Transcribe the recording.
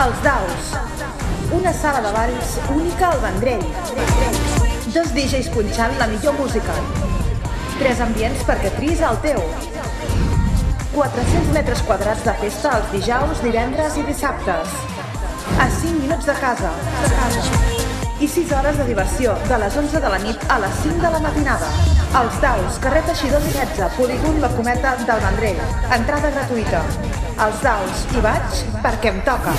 Els Daus, una sala de balls única al Vendrell. Dos DJs punxant la millor música. Tres ambients perquè tris el teu. 400 metres quadrats de festa els dijous, divendres i dissabtes. A 5 minuts de casa. I 6 hores de diversió, de les 11 de la nit a les 5 de la matinada. Els Daus, carrer Teixidor 16, polígon La Cometa del Vendrell. Entrada gratuïta. Els Daus, hi vaig perquè em toca.